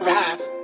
Rap.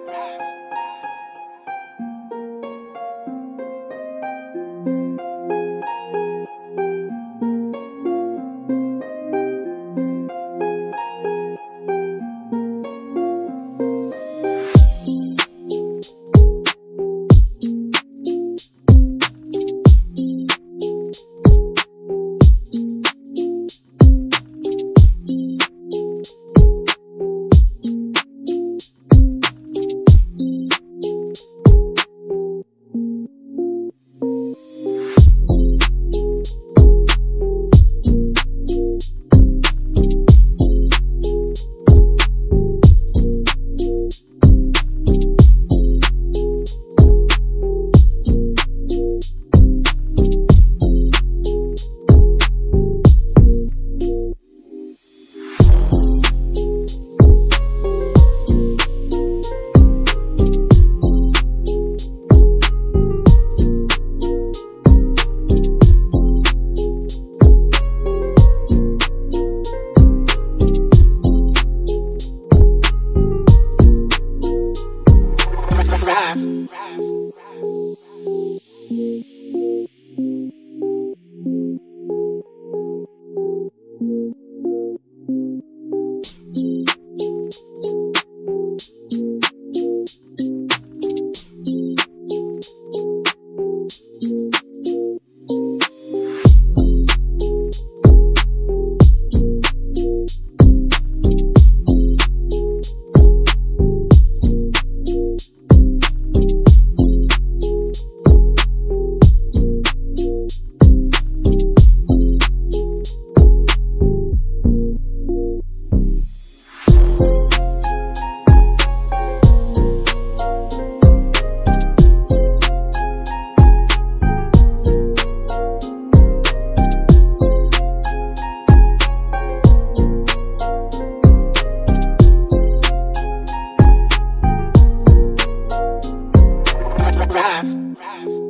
Rav. Rav.